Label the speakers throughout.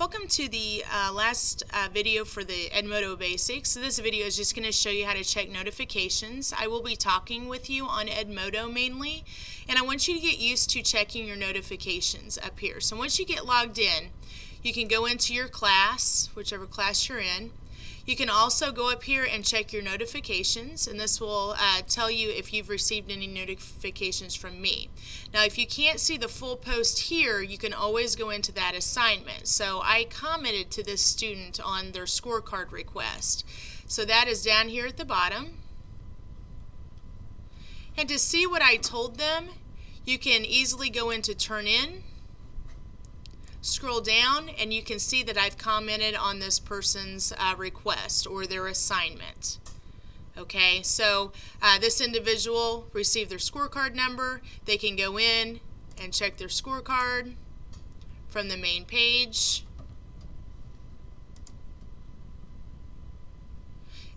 Speaker 1: Welcome to the uh, last uh, video for the Edmodo Basics. So this video is just going to show you how to check notifications. I will be talking with you on Edmodo mainly, and I want you to get used to checking your notifications up here. So once you get logged in, you can go into your class, whichever class you're in, you can also go up here and check your notifications and this will uh, tell you if you've received any notifications from me. Now if you can't see the full post here you can always go into that assignment. So I commented to this student on their scorecard request. So that is down here at the bottom. And to see what I told them you can easily go into turn in Scroll down and you can see that I've commented on this person's uh, request or their assignment. Okay, so uh, this individual received their scorecard number. They can go in and check their scorecard from the main page.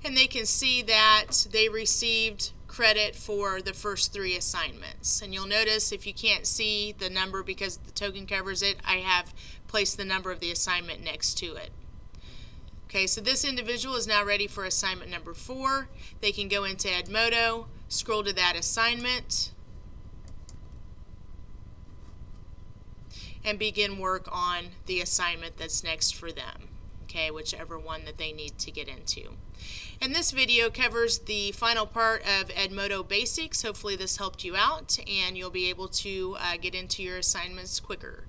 Speaker 1: And they can see that they received credit for the first three assignments. And you'll notice if you can't see the number because the token covers it, I have placed the number of the assignment next to it. Okay, so this individual is now ready for assignment number four. They can go into Edmodo, scroll to that assignment, and begin work on the assignment that's next for them whichever one that they need to get into. And this video covers the final part of Edmodo Basics. Hopefully this helped you out and you'll be able to uh, get into your assignments quicker.